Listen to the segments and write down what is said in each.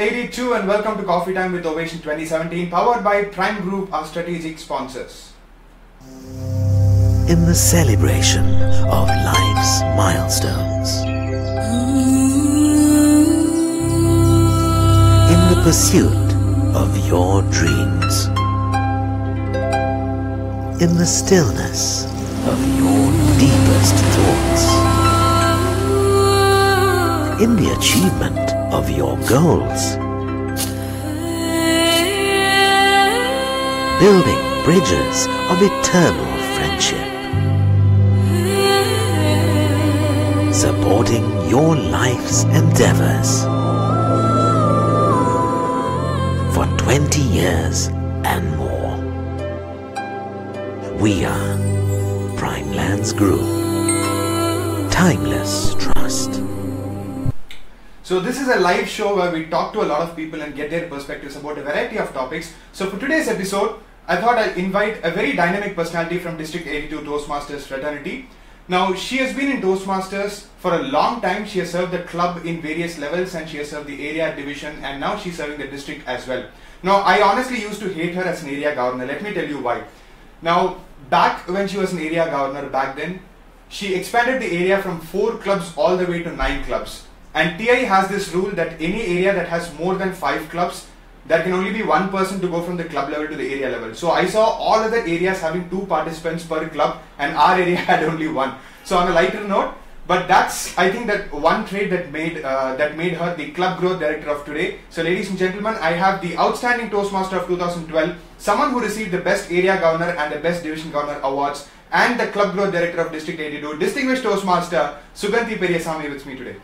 Good evening, District 82, and welcome to Coffee Time with Ovation 2017, powered by Prime Group, our strategic sponsors. in the celebration of life's milestones. In the pursuit of your dreams. In the stillness of your deepest thoughts. In the achievement of your goals. Building bridges of eternal friendship. supporting your life's endeavors. For 20 years and more. We are Prime Lands Group. Timeless Trust. So this is a live show where we talk to a lot of people and get their perspectives about a variety of topics. So for today's episode, I thought I'd invite a very dynamic personality from District 82 Toastmasters fraternity. Now she has been in Toastmasters for a long time. She has served the club in various levels and she has served the area division and now she's serving the district as well. Now I honestly used to hate her as an area governor. Let me tell you why. Now back when she was an area governor back then, she expanded the area from four clubs all the way to nine clubs. And TI has this rule that any area that has more than five clubs, there can only be one person to go from the club level to the area level. So I saw all other areas having two participants per club, and our area had only one. So on a lighter note, but that's I think that one trait that made uh, that made her the club growth director of today. So ladies and gentlemen, I have the outstanding Toastmaster of 2012, someone who received the best area governor and the best division governor awards, and the club growth director of District 82, distinguished Toastmaster Suganthi Periasamy with me today.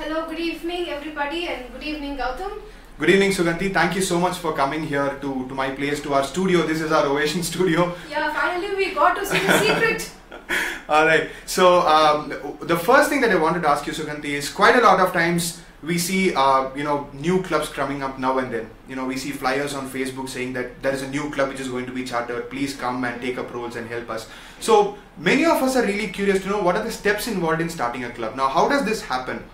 Hello, good evening everybody and good evening Gautam. Good evening, Suganthi. Thank you so much for coming here to, to my place, to our studio. This is our Ovation studio. Yeah, finally we got to see the secret. All right. So um, the first thing that I wanted to ask you, Suganthi, is quite a lot of times we see uh, you know new clubs coming up now and then. You know we see flyers on Facebook saying that there is a new club which is going to be chartered. Please come and take up roles and help us. So many of us are really curious to know what are the steps involved in starting a club. Now, how does this happen?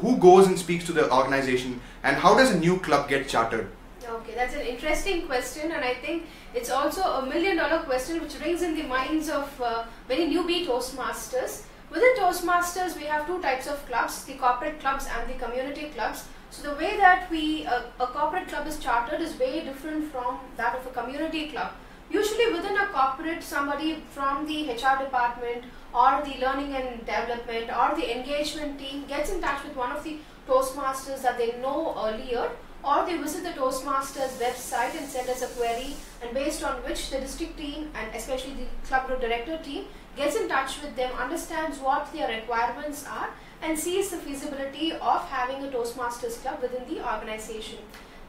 Who goes and speaks to the organization, and how does a new club get chartered? Okay, that's an interesting question, and I think it's also a million dollar question which rings in the minds of uh, many newbie Toastmasters. Within Toastmasters, we have two types of clubs the corporate clubs and the community clubs. So, the way that we uh, a corporate club is chartered is way different from that of a community club. Usually, within a corporate, somebody from the HR department or the learning and development or the engagement team gets in touch with one of the Toastmasters that they know earlier or they visit the Toastmasters website and send us a query and based on which the district team and especially the club growth director team gets in touch with them, understands what their requirements are and sees the feasibility of having a Toastmasters club within the organization.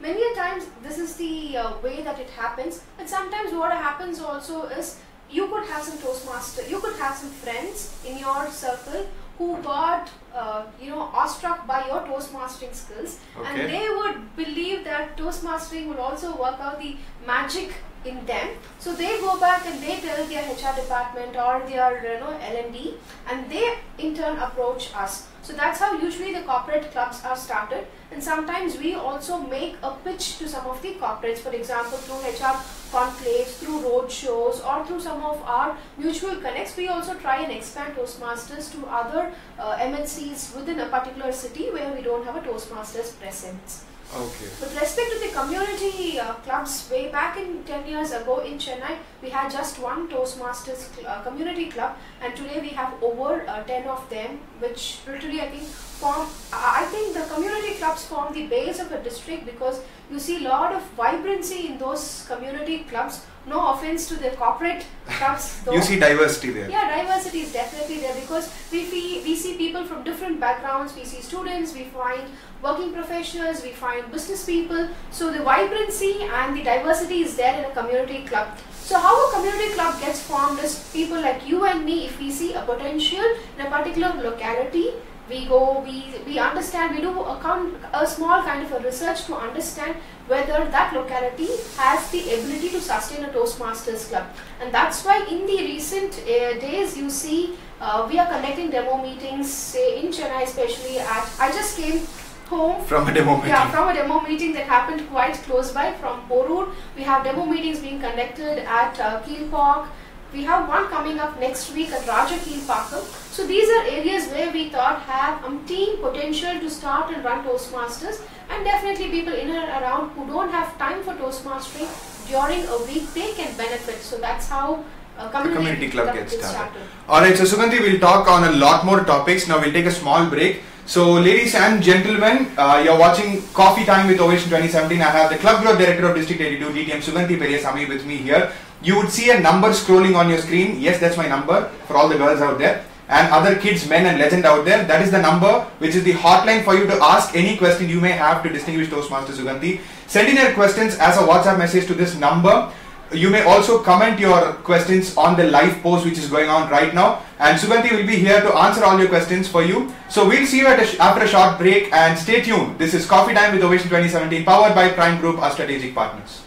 Many a times this is the uh, way that it happens. But sometimes what happens also is you could have some Toastmaster, you could have some friends in your circle who got uh, you know awestruck by your toastmastering skills. Okay. and they would believe that toastmastering will also work out the magic in them. So they go back and they tell their hr department or their you know l&d and they in turn approach us so that's how usually the corporate clubs are started. And sometimes we also make a pitch to some of the corporates. For example through hr conclaves through road shows or through some of our mutual connects we also try and expand toastmasters to other uh, mncs within a particular city where we don't have a toastmasters presence Okay. with respect to the community uh, clubs, way back in 10 years ago in Chennai, we had just one Toastmasters cl- uh, community club, and today we have over uh, 10 of them, which literally I think form. I think the community clubs form the base of a district because you see a lot of vibrancy in those community clubs. No offense to the corporate clubs. You see diversity there. Yeah, diversity is definitely there because we see, we see people from different backgrounds. We see students, we find working professionals, we find business people. So the vibrancy and the diversity is there in a community club. So how a community club gets formed is people like you and me, if we see a potential in a particular locality, we go, we, we understand, we do a, a small kind of a research to understand whether that locality has the ability to sustain a Toastmasters club. And that's why in the recent uh, days you see uh, we are conducting demo meetings, say in Chennai especially at, I just came home From a demo meeting. yeah, from a demo meeting that happened quite close by from Porur. We have demo meetings being conducted at uh, Kilpauk. We have one coming up next week at Raja Keel Parkam. So these are areas where we thought have umpteen potential to start and run Toastmasters and definitely people in and around who don't have time for Toastmastering during a week they can benefit. So that's how The community, community club club gets started. started. Alright, so Suganthi, we'll talk on a lot more topics. Now we'll take a small break. So, ladies and gentlemen, uh, you're watching Coffee Time with Ovation 2017. I have the Club Growth Director of District 82, DTM Suganthi Periasamy with me here. You would see a number scrolling on your screen. Yes, that's my number for all the girls out there. And other kids, men and legend out there. That is the number which is the hotline for you to ask any question you may have to distinguish Toastmaster Suganthi. Send in your questions as a WhatsApp message to this number. You may also comment your questions on the live post which is going on right now and Suganthi will be here to answer all your questions for you. So we'll see you a after a short break and stay tuned. This is Coffee Time with Ovation 2017 powered by Prime Group, our strategic partners.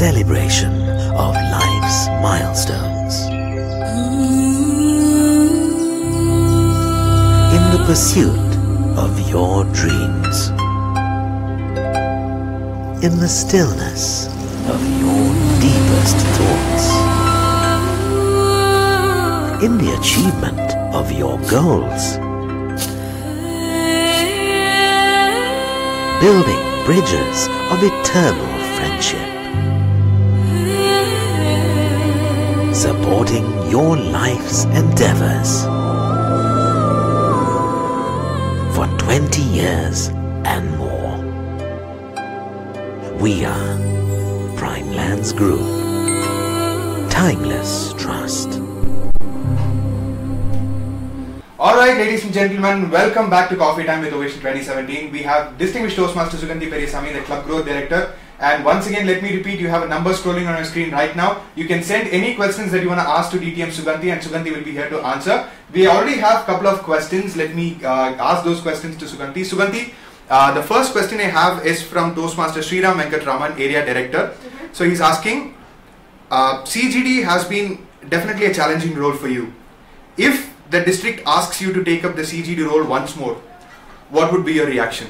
Celebration of life's milestones. In the pursuit of your dreams. In the stillness of your deepest thoughts. In the achievement of your goals. Building bridges of eternal friendship. Supporting your life's endeavors. For 20 years and more. We are Prime Lands Group. Timeless Trust. Alright, ladies and gentlemen, welcome back to Coffee Time with Ovation 2017. We have distinguished Toastmaster Suganthi Periasamy, the Club Growth Director. And once again, let me repeat, you have a number scrolling on your screen right now. You can send any questions that you want to ask to DTM Suganthi and Suganthi will be here to answer. We already have a couple of questions. Let me uh, ask those questions to Suganthi. Suganthi, uh, the first question I have is from Toastmaster Sriram Venkatraman, Area Director. So he's asking, uh, CGD has been definitely a challenging role for you. If the district asks you to take up the CGD role once more, what would be your reaction?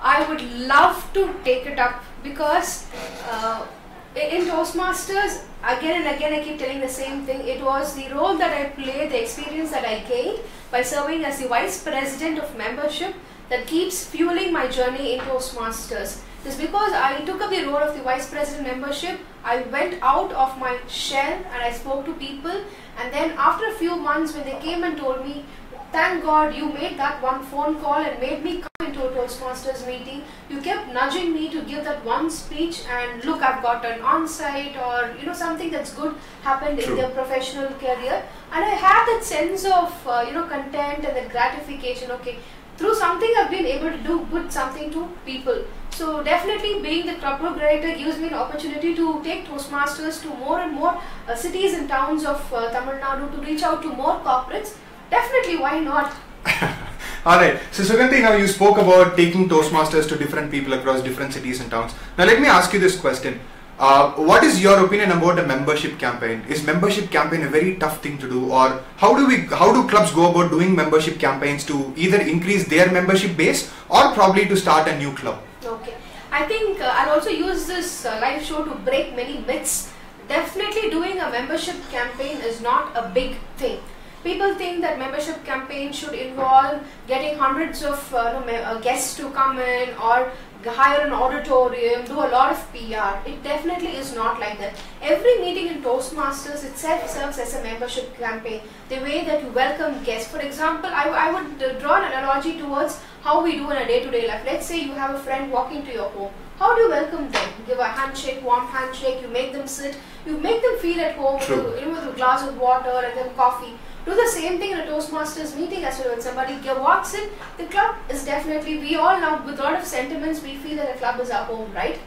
I would love to take it up because uh, in Toastmasters, again and again, I keep telling the same thing. It was the role that I played, the experience that I gained by serving as the vice president of membership that keeps fueling my journey in Toastmasters. It's because I took up the role of the vice president membership. I went out of my shell and I spoke to people. And then after a few months, when they came and told me, thank God you made that one phone call and made me come into a Toastmasters meeting. You kept nudging me to give that one speech and look, I've got an on-site or you know something that's good happened True. in their professional career. And I had that sense of uh, you know content and that gratification. Okay, through something I've been able to do good something to people. So definitely being the club director gives me an opportunity to take Toastmasters to more and more uh, cities and towns of uh, Tamil Nadu to reach out to more corporates. Definitely, why not? Alright, so Suganthi, now you spoke about taking Toastmasters to different people across different cities and towns. Now let me ask you this question. Uh, what is your opinion about a membership campaign? Is membership campaign a very tough thing to do, or how do we how do clubs go about doing membership campaigns to either increase their membership base or probably to start a new club? Okay. I think uh, I'll also use this uh, live show to break many myths. Definitely doing a membership campaign is not a big thing. People think that membership campaign should involve getting hundreds of uh, no, uh, guests to come in or hire an auditorium, do a lot of PR. It definitely is not like that. Every meeting in Toastmasters itself serves as a membership campaign. The way that you welcome guests. For example, I, I would draw an analogy towards how we do in a day-to-day life. Let's say you have a friend walking to your home. How do you welcome them? You give a handshake, warm handshake. You make them sit. You make them feel at home with, you know, with a glass of water and then coffee. Do the same thing in a Toastmasters meeting as well. When somebody walks in, the club is definitely, we all now, with a lot of sentiments, we feel that a club is our home, right?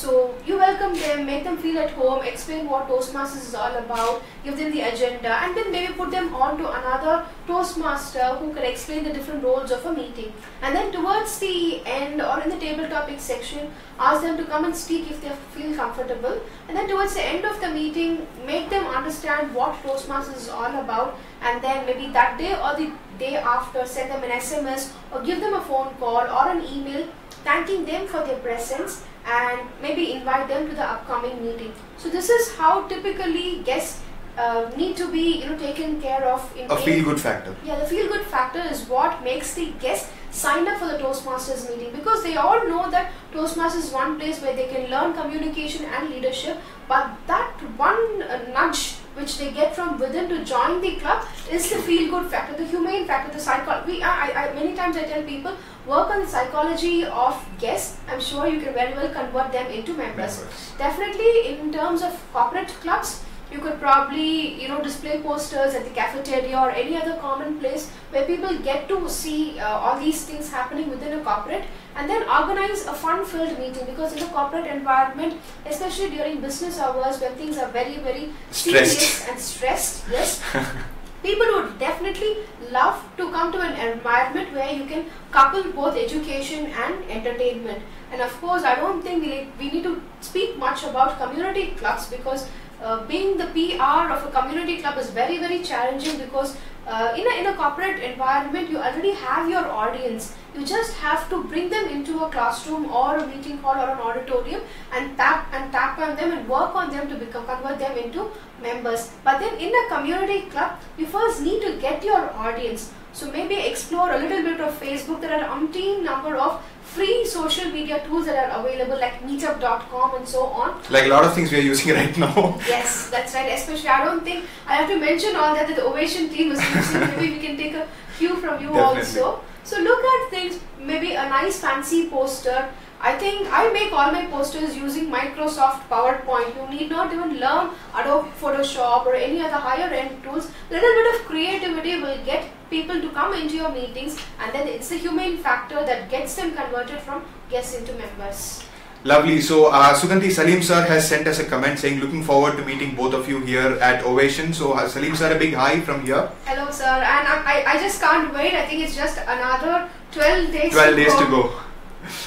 So you welcome them, make them feel at home, explain what Toastmasters is all about, give them the agenda, and then maybe put them on to another Toastmaster who can explain the different roles of a meeting. And then towards the end or in the table topic section, ask them to come and speak if they feel comfortable. And then towards the end of the meeting, make them understand what Toastmasters is all about. And then maybe that day or the day after, send them an SMS or give them a phone call or an email thanking them for their presence and maybe invite them to the upcoming meeting. So this is how typically guests uh, need to be you know taken care of in A feel good factor. yeah, the feel good factor is what makes the guest sign up for the Toastmasters meeting because they all know that Toastmasters is one place where they can learn communication and leadership, but that one uh, nudge which they get from within to join the club is the feel good factor, the humane factor, the psychology. I, I, many times I tell people work on the psychology of guests. I'm sure you can very well convert them into members. Members. Definitely, in terms of corporate clubs, you could probably you know display posters at the cafeteria or any other common place where people get to see uh, all these things happening within a corporate and then organize a fun filled meeting because in a corporate environment especially during business hours when things are very very Stressed. serious and stressed yes people would definitely love to come to an environment where you can couple both education and entertainment and of course i don't think we, we need to speak much about community clubs because uh, being the pr of a community club is very very challenging because uh, in, a, in a corporate environment you already have your audience you just have to bring them into a classroom or a meeting hall or an auditorium and tap and tap on them and work on them to become convert them into members but then in a community club you first need to get your audience so maybe explore a little bit of facebook there are umpteen number of free social media tools that are available like meetup.com and so on Like a lot of things we are using right now. Yes, that's right. Especially, I don't think I have to mention all that, that the Ovation team is using. maybe we can take a cue from you Definitely. also. So look at things. Maybe a nice fancy poster. I think I make all my posters using Microsoft PowerPoint. You need not even learn Adobe Photoshop or any other higher end tools. A little bit of creativity will get people to come into your meetings, and then it's the humane factor that gets them converted from guests into members. Lovely. So uh, Suganthi Salim sir has sent us a comment saying looking forward to meeting both of you here at Ovation. So uh, Salim sir, a big hi from here. Hello, sir. And I, I, I just can't wait. I think it's just another 12 days 12 to days go. to go.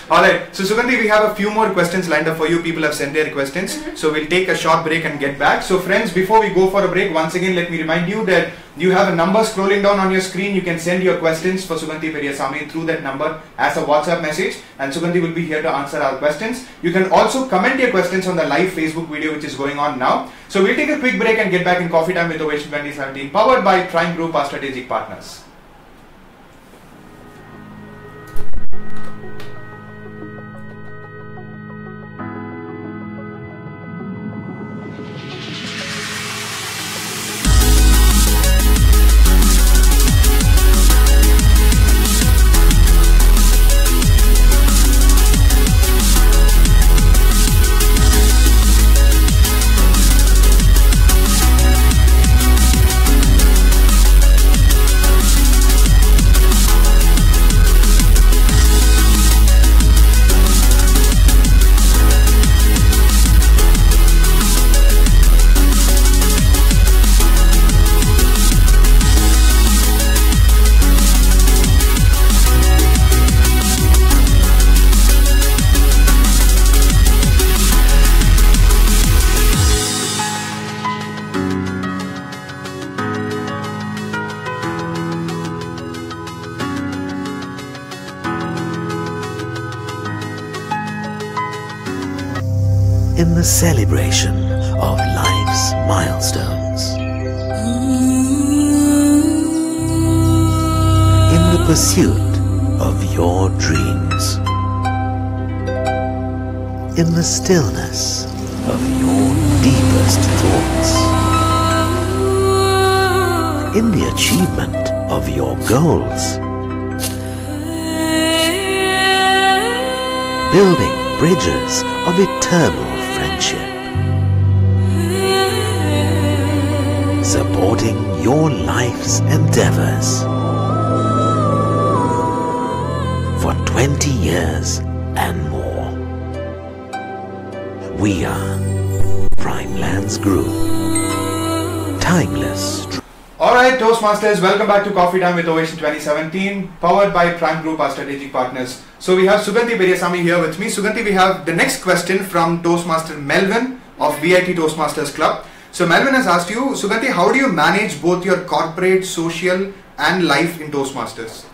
Alright, so Suganthi, we have a few more questions lined up for you. People have sent their questions. Mhm. So we'll take a short break and get back. So friends, before we go for a break, once again, let me remind you that you have a number scrolling down on your screen. You can send your questions for Suganthi Periasamy through that number as a WhatsApp message and Suganthi will be here to answer our questions. You can also comment your questions on the live Facebook video which is going on now. So we'll take a quick break and get back in Coffee Time with Ovation 2017 powered by Prime Group, our strategic partners. Celebration of life's milestones. In the pursuit of your dreams. In the stillness of your deepest thoughts. In the achievement of your goals. Building bridges of eternal friendship. Supporting your life's endeavors. For 20 years and more. We are Prime Lands Group. Timeless. Alright, Toastmasters, welcome back to Coffee Time with Ovation 2017, powered by Prime Group, our strategic partners. So we have Suganthi Periasamy here with me. Suganthi, we have the next question from Toastmaster Melvin of VIT Toastmasters Club. So Melvin has asked you, Suganthi, how do you manage both your corporate, social, and life in Toastmasters?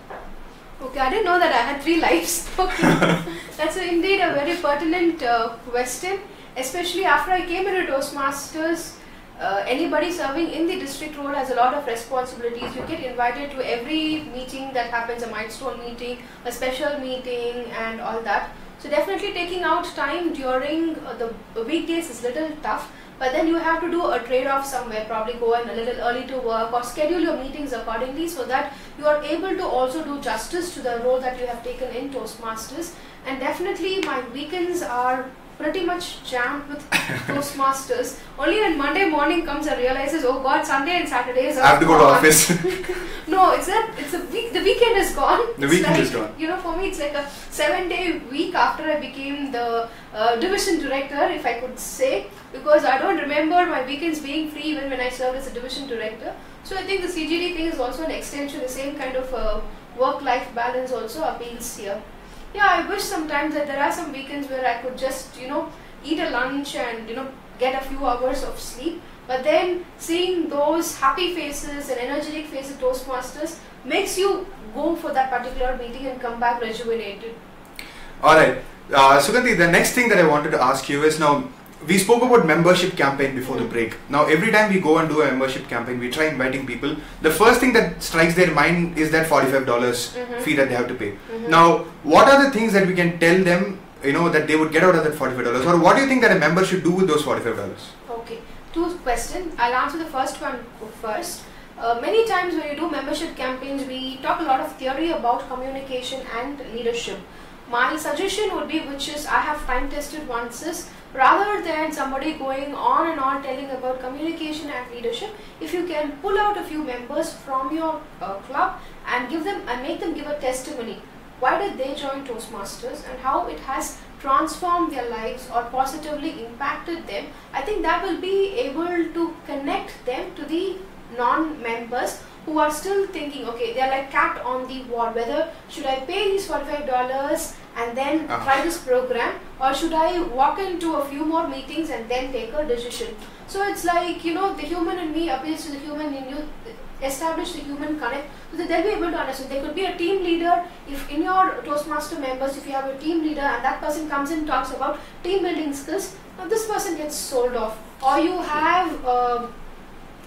Okay, I didn't know that I had three lives. Okay, that's indeed a very pertinent uh, question, especially after I came into Toastmasters. Uh, anybody serving in the district role has a lot of responsibilities. You get invited to every meeting that happens, a milestone meeting, a special meeting, and all that. So definitely taking out time during uh, the weekdays is little tough. But then you have to do a trade-off somewhere, probably go in a little early to work or schedule your meetings accordingly so that you are able to also do justice to the role that you have taken in Toastmasters. And definitely my weekends are pretty much jammed with Toastmasters. Only when Monday morning comes I realizes, oh God, Sunday and Saturdays are I have to go to office. no, it's that it's a week. The weekend is gone. The It's weekend like, is gone. You know, for me, it's like a seven-day week after I became the uh, division director, if I could say, because I don't remember my weekends being free even when I served as a division director. So I think the CGD thing is also an extension. The same kind of uh, work-life balance also appeals here. Yeah, I wish sometimes that there are some weekends where I could just, you know, eat a lunch and, you know, get a few hours of sleep. But then seeing those happy faces and energetic faces Toastmasters makes you go for that particular meeting and come back rejuvenated. Alright, uh, Suganthi, the next thing that I wanted to ask you is now, we spoke about membership campaign before the break. Now, every time we go and do a membership campaign, we try inviting people. The first thing that strikes their mind is that $45 Mhm. fee that they have to pay. Now, what are the things that we can tell them, you know, that they would get out of that $45? Or what do you think that a member should do with those $45? Okay, two questions. I'll answer the first one first. Uh, many times when you do membership campaigns, we talk a lot of theory about communication and leadership. My suggestion would be, which is I have time tested once, is rather than somebody going on and on telling about communication and leadership, if you can pull out a few members from your uh, club and give them and make them give a testimony why did they join Toastmasters and how it has transformed their lives or positively impacted them, I think that will be able to connect them to the non-members who are still thinking, okay, they're like cat on the wall, whether should I pay these $45 and then Ah. try this program or should I walk into a few more meetings and then take a decision. So it's like, you know, the human in me appeals to the human in you, establish the human connect so that they'll be able to understand. There could be a team leader if in your Toastmaster members, if you have a team leader and that person comes and talks about team building skills, now this person gets sold off. Or you have uh,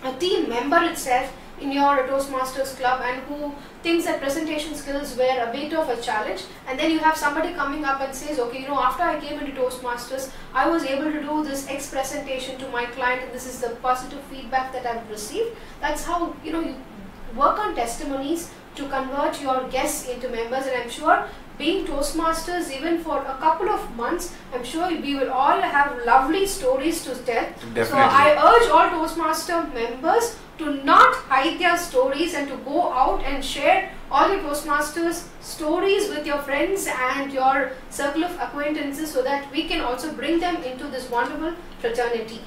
a team member itself in your Toastmasters club and who thinks that presentation skills were a bit of a challenge. And then you have somebody coming up and says okay you know after I came into Toastmasters I was able to do this X presentation to my client and this is the positive feedback that I've received. That's how you know you work on testimonies to convert your guests into members. And I'm sure being Toastmasters even for a couple of months I'm sure we will all have lovely stories to tell Definitely. so I urge all Toastmaster members to not hide their stories and to go out and share all your Toastmasters stories with your friends and your circle of acquaintances so that we can also bring them into this wonderful fraternity.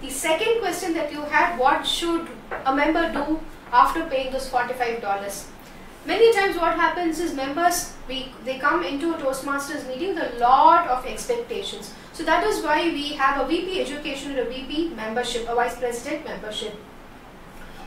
The second question that you had, what should a member do after paying those $45? Many times what happens is members, we, they come into a Toastmasters meeting with a lot of expectations. So that is why we have a VP education and a VP membership, a Vice President membership.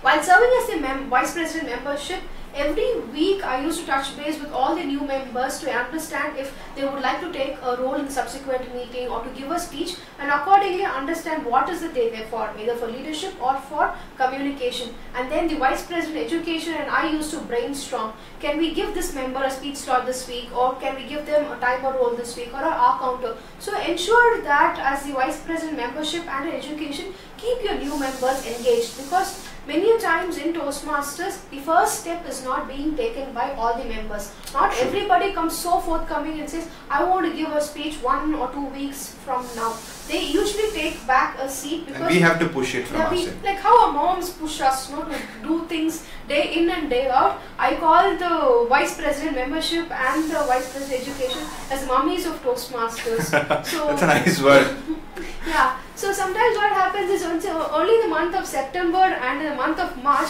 While serving as mem- Vice President membership, every week I used to touch base with all the new members to understand if they would like to take a role in the subsequent meeting or to give a speech and accordingly understand what is it they there for, either for leadership or for communication. And then the Vice President Education and I used to brainstorm, can we give this member a speech slot this week or can we give them a timer role this week or a R counter. So ensure that as the Vice President membership and education, keep your new members engaged because many times in Toastmasters, the first step is not being taken by all the members. Not everybody comes so forthcoming and says, I want to give a speech one or two weeks from now. They usually take back a seat because And we have to push it from yeah, our we, side. like how our moms push us you know, to do things day in and day out. I call the vice president membership and the vice president education as mummies of Toastmasters. so That's a nice word. yeah. So sometimes what happens is only uh, only in the month of September and in the month of March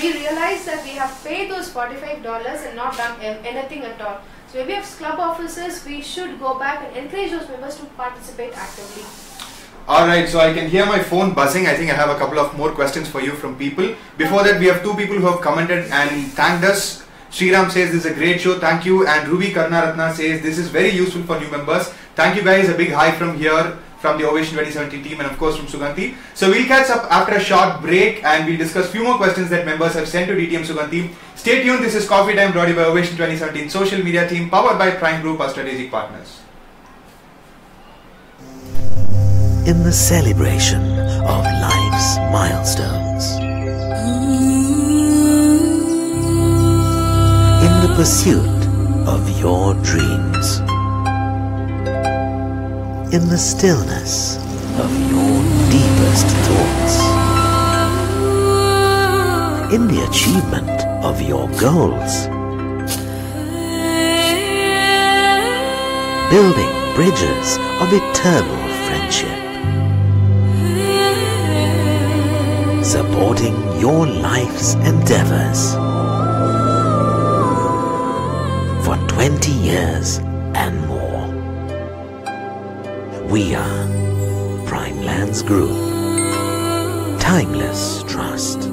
we realize that we have paid those forty-five dollars and not done anything at all. So as club officers we should go back and encourage those members to participate actively. Alright, so I can hear my phone buzzing. I think I have a couple of more questions for you from people. Before that, we have two people who have commented and thanked us. Sriram says this is a great show, thank you. And Ruby Karnaratna says this is very useful for new members. Thank you guys, a big hi from here, from the Ovation 2017 team, and of course from Suganthi. So we'll catch up after a short break and we'll discuss few more questions that members have sent to DTM Suganthi. Stay tuned, this is Coffee Time brought you by Ovation 2017 social media team powered by Prime Group, our strategic partners. in the celebration of life's milestones. In the pursuit of your dreams. In the stillness of your deepest thoughts. In the achievement of your goals. Building bridges of eternal friendship. supporting your life's endeavors. For 20 years and more. We are Prime Lands Group. Timeless Trust.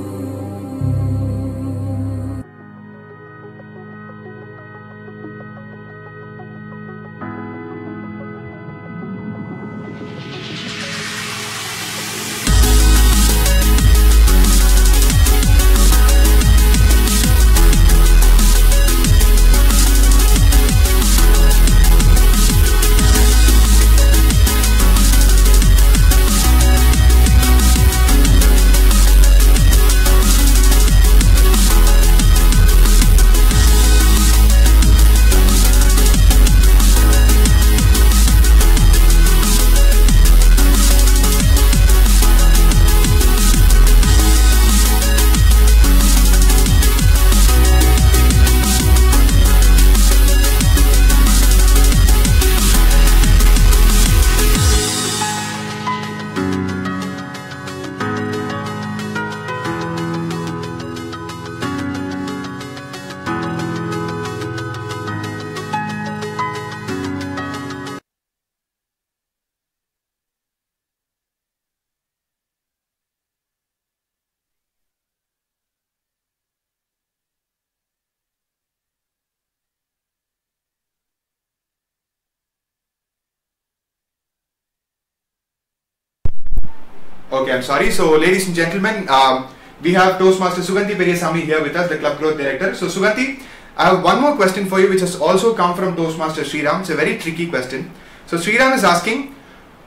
Okay, I'm sorry. So, ladies and gentlemen, um, we have Toastmaster Suganthi Periasamy here with us, the Club Growth Director. So, Suganthi, I have one more question for you, which has also come from Toastmaster Sriram. It's a very tricky question. So, Sriram is asking,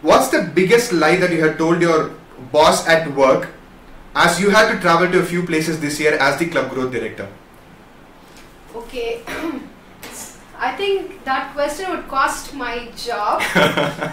what's the biggest lie that you had told your boss at work as you had to travel to a few places this year as the Club Growth Director? Okay. I think that question would cost my job.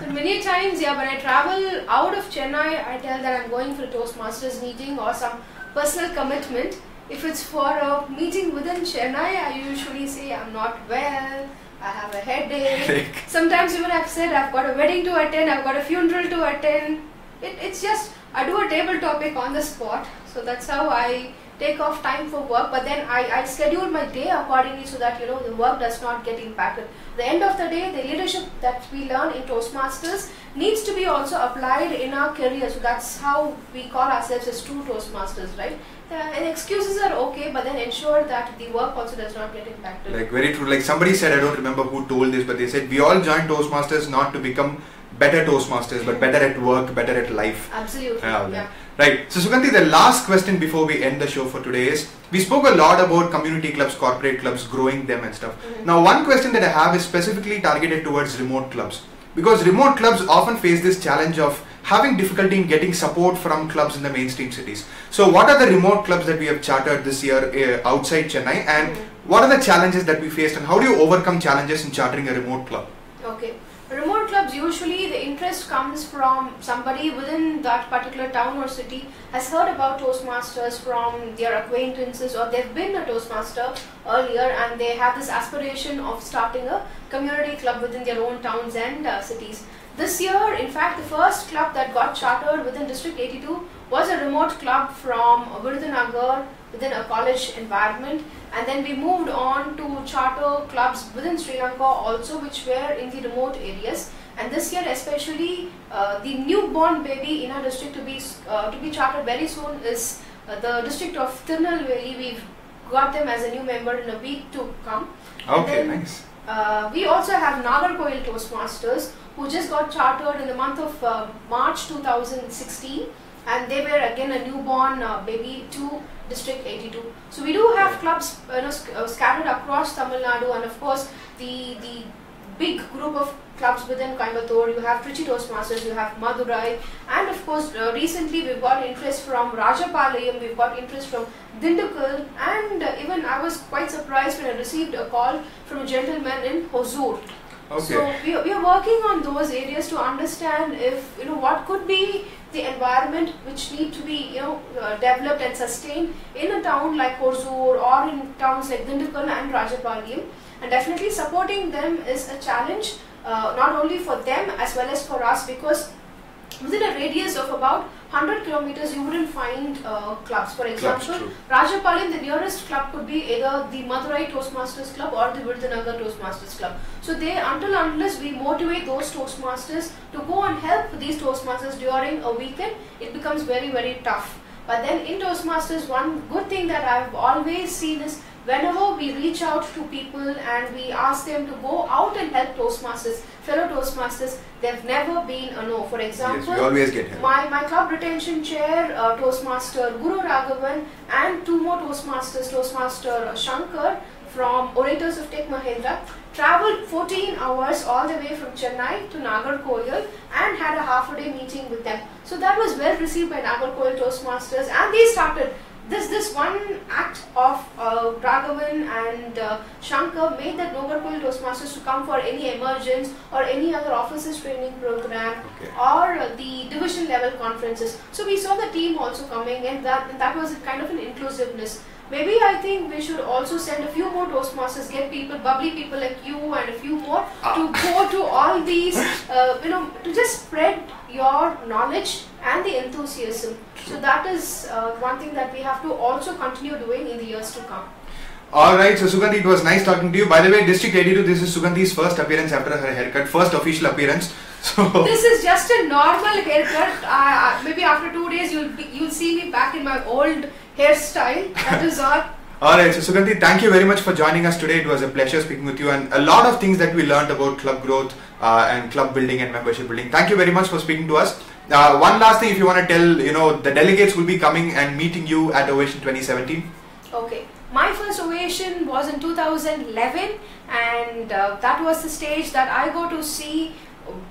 So many times, yeah, when I travel out of Chennai, I tell that I'm going for a Toastmasters meeting or some personal commitment. If it's for a meeting within Chennai, I usually say I'm not well, I have a headache. Headache. Sometimes even I've said I've got a wedding to attend, I've got a funeral to attend. It, it's just I do a table topic on the spot, so that's how I take off time for work, but then I, I schedule my day accordingly so that you know the work does not get impacted. The end of the day, the leadership that we learn in Toastmasters needs to be also applied in our career. So that's how we call ourselves as true Toastmasters, right? Uh, and excuses are okay, but then ensure that the work also does not get impacted. Like very true. Like somebody said, I don't remember who told this, but they said we all join Toastmasters not to become better Toastmasters, but better at work, better at life. Absolutely. Yeah. Right. So Suganthi, the last question before we end the show for today is we spoke a lot about community clubs, corporate clubs, growing them and stuff. Mhm. Now one question that I have is specifically targeted towards remote clubs. Because remote clubs often face this challenge of having difficulty in getting support from clubs in the mainstream cities. So what are the remote clubs that we have chartered this year uh, outside Chennai and Mhm. what are the challenges that we faced and how do you overcome challenges in chartering a remote club? Okay. Remote clubs usually the interest comes from somebody within that particular town or city has heard about Toastmasters from their acquaintances or they've been a Toastmaster earlier and they have this aspiration of starting a community club within their own towns and uh, cities. This year, in fact, the first club that got chartered within District 82 was a remote club from Virudhunagar within a college environment and then we moved on to charter clubs within Sri Lanka also which were in the remote areas. And this year especially uh, the newborn baby in our district to be uh, to be chartered very soon is uh, the district of Tirunelveli. We've got them as a new member in a week to come. Okay, then- nice. uh, we also have Nagercoil Toastmasters who just got chartered in the month of uh, March 2016 and they were again a newborn uh, baby to District 82. So we do have clubs you know, sc- uh, scattered across Tamil Nadu and of course the, the big group of clubs within Coimbatore. You have Trichy Toastmasters, you have Madurai and of course uh, recently we've got interest from Rajapalayam, we've got interest from Dindigul and even I was quite surprised when I received a call from a gentleman in Hosur. Okay. So we, we are working on those areas to understand if you know what could be the environment which need to be you know uh, developed and sustained in a town like Hosur or in towns like Dindigul and Rajapalayam and definitely supporting them is a challenge uh, not only for them as well as for us because within a radius of about 100 kilometers you wouldn't find uh, clubs for example. Rajapalayam, the nearest club could be either the Madurai Toastmasters Club or the Virudhunagar Toastmasters Club. So they, until unless we motivate those Toastmasters to go and help these Toastmasters during a weekend, it becomes very, very tough. But then in Toastmasters, one good thing that I've always seen is whenever we reach out to people and we ask them to go out and help Toastmasters, fellow Toastmasters, they've never been a no. For example, Yes, we always get help. my, my club retention chair, uh, Toastmaster Guru Raghavan, and two more Toastmasters, Toastmaster Shankar from Orators of Tech Mahindra, traveled 14 hours all the way from Chennai to Nagercoil and had a half a day meeting with them. So that was well received by Nagercoil Toastmasters, and they started. This this one act of uh, Raghavan and uh, Shankar made that Nagercoil Toastmasters to come for any emergence or any other officers training program Okay. or the division level conferences. So we saw the team also coming and that and that was a kind of an inclusiveness. Maybe I think we should also send a few more Toastmasters, get people, bubbly people like you and a few more to go to all these, uh, you know, to just spread your knowledge and the enthusiasm. So that is uh, one thing that we have to also continue doing in the years to come. Alright, so Suganthi, it was nice talking to you. By the way, District 82, this is Suganthi's first appearance after her haircut, first official appearance. So, This is just a normal haircut. Uh, uh, maybe after two days you'll be, you'll see me back in my old hairstyle. That is all. alright, so Suganthi, thank you very much for joining us today. It was a pleasure speaking with you and a lot of things that we learned about club growth uh, and club building and membership building. Thank you very much for speaking to us. Uh, one last thing, if you want to tell, you know, the delegates will be coming and meeting you at Ovation 2017. Okay. My first ovation was in 2011, and uh, that was the stage that I go to see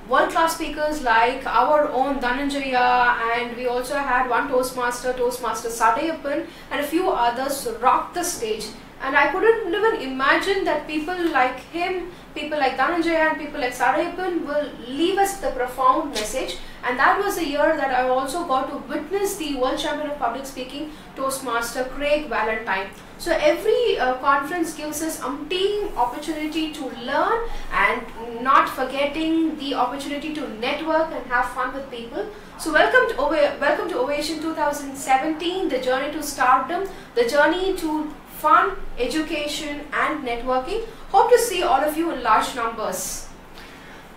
world class speakers like our own Dananjaya, and we also had one Toastmaster, Toastmaster Sadayappan, and a few others rock the stage. And I couldn't even imagine that people like him, people like Dananjaya, and people like Sadayappan will leave us the profound message. and that was the year that I also got to witness the world champion of public speaking Toastmaster Craig Valentine. So every uh, conference gives us umpteen opportunity to learn and not forgetting the opportunity to network and have fun with people. So welcome to welcome to Ovation 2017, the journey to stardom, the journey to fun, education and networking. Hope to see all of you in large numbers.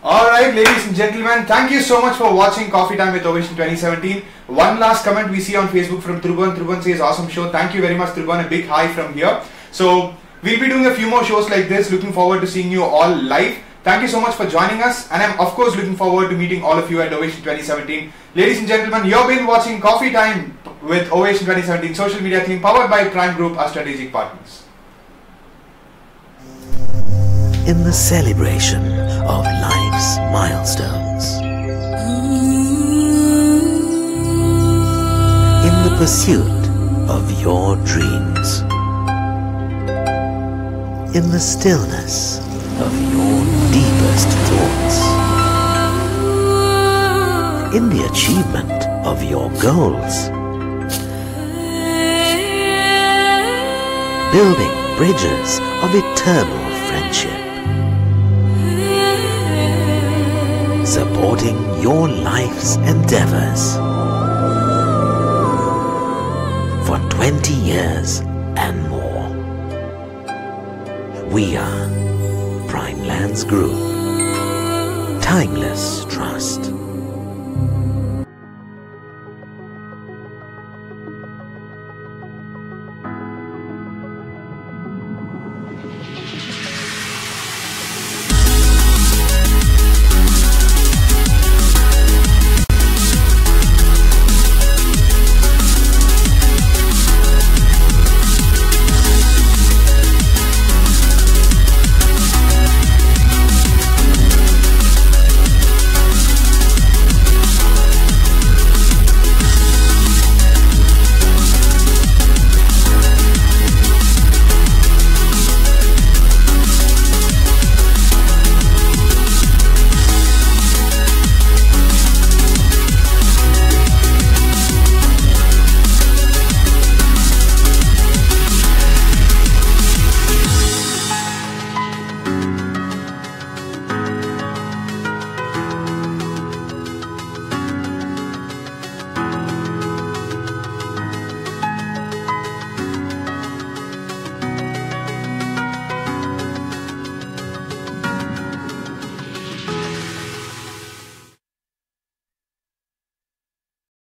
Alright, ladies and gentlemen, thank you so much for watching Coffee Time with Ovation 2017. One last comment we see on Facebook from Truban. Truban says, Awesome show. Thank you very much, Truban. A big hi from here. So, we'll be doing a few more shows like this. Looking forward to seeing you all live. Thank you so much for joining us, and I'm of course looking forward to meeting all of you at Ovation 2017. Ladies and gentlemen, you've been watching Coffee Time with Ovation 2017 social media team powered by Prime Group, our strategic partners. In the celebration of life's milestones. In the pursuit of your dreams. In the stillness of your deepest thoughts. In the achievement of your goals. Building bridges of eternal friendship. Supporting your life's endeavors. For 20 years and more. We are Prime Lands Group. Timeless Trust.